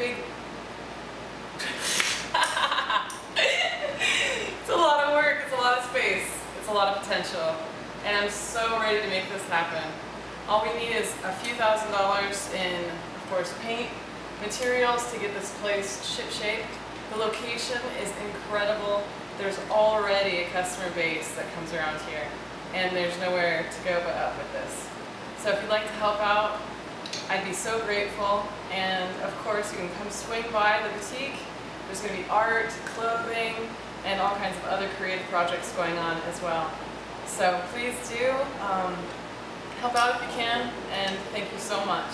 big. it's a lot of work, it's a lot of space, it's a lot of potential. And I'm so ready to make this happen. All we need is a few thousand dollars in, of course, paint, materials to get this place ship-shaped. The location is incredible. There's already a customer base that comes around here, and there's nowhere to go but up with this. So if you'd like to help out, I'd be so grateful. And of course, you can come swing by the boutique. There's going to be art, clothing, and all kinds of other creative projects going on as well. So please do um, help out if you can, and thank you so much.